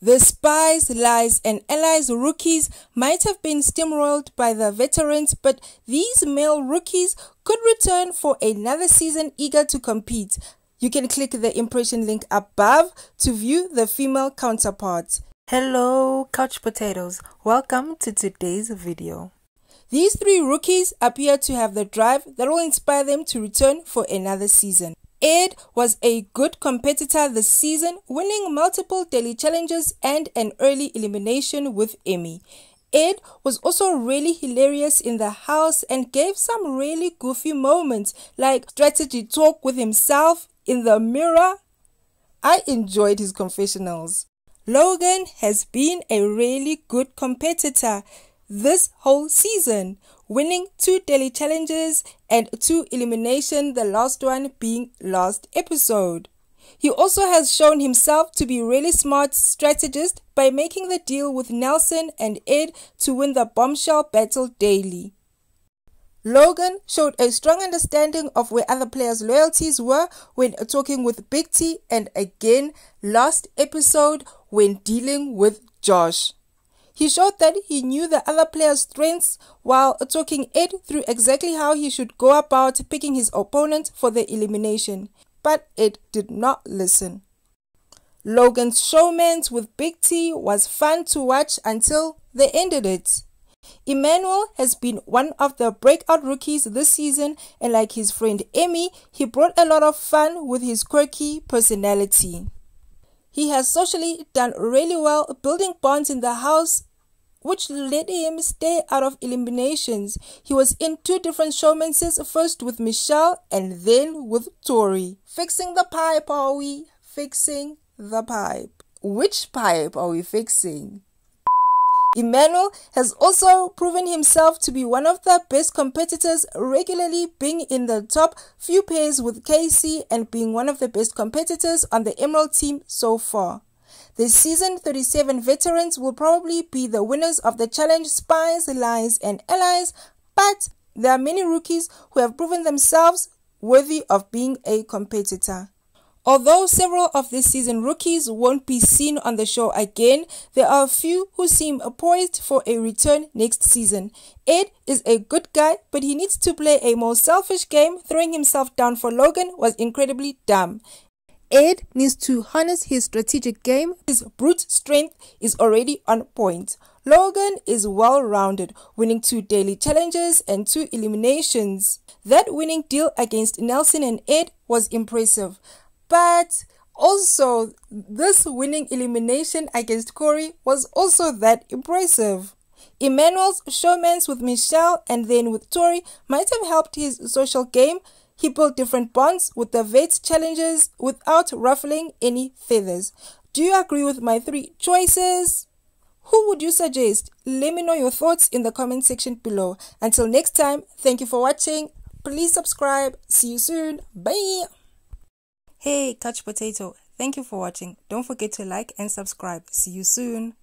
The Spies, Lies, and Allies rookies might have been steamrolled by the veterans, but these male rookies could return for another season eager to compete. You can click the impression link above to view the female counterparts. Hello, couch potatoes. Welcome to today's video. These three rookies appear to have the drive that will inspire them to return for another season. Ed was a good competitor this season, winning multiple daily challenges and an early elimination with Emy. Ed was also really hilarious in the house and gave some really goofy moments like strategy talk with himself in the mirror. I enjoyed his confessionals. Logan has been a really good competitor this whole season, winning two daily challenges and two elimination, the last one being last episode. He also has shown himself to be really smart strategist by making the deal with Nelson and Ed to win the bombshell battle daily. Logan showed a strong understanding of where other players' loyalties were when talking with Big T and again last episode when dealing with Josh. He showed that he knew the other player's strengths while talking Ed through exactly how he should go about picking his opponent for the elimination, but Ed did not listen. Logan's showmans with Big T was fun to watch until they ended it. Emanuel has been one of the breakout rookies this season, and like his friend Emy, he brought a lot of fun with his quirky personality. He has socially done really well, building bonds in the house which let him stay out of eliminations. He was in two different showmances, first with Michelle and then with Tori. Fixing the pipe, are we? Fixing the pipe. Which pipe are we fixing? Emanuel has also proven himself to be one of the best competitors, regularly being in the top few pairs with Kaycee and being one of the best competitors on the Emerald team so far. The season 37 veterans will probably be the winners of the challenge Spies, Lies, and Allies, but there are many rookies who have proven themselves worthy of being a competitor. Although several of this season rookies won't be seen on the show again, there are a few who seem poised for a return next season. Ed is a good guy, but he needs to play a more selfish game. Throwing himself down for Logan was incredibly dumb. Ed needs to harness his strategic game. His brute strength is already on point. Logan is well rounded, winning two daily challenges and two eliminations. That winning deal against Nelson and Ed was impressive. But also, this winning elimination against Cory was also that impressive. Emanuel's showmans with Michelle and then with Tori might have helped his social game he built different bonds with the vet challenges without ruffling any feathers. Do you agree with my three choices? Who would you suggest? Let me know your thoughts in the comment section below. Until next time, thank you for watching. Please subscribe. See you soon. Bye. Hey, Couch Potato. Thank you for watching. Don't forget to like and subscribe. See you soon.